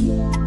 you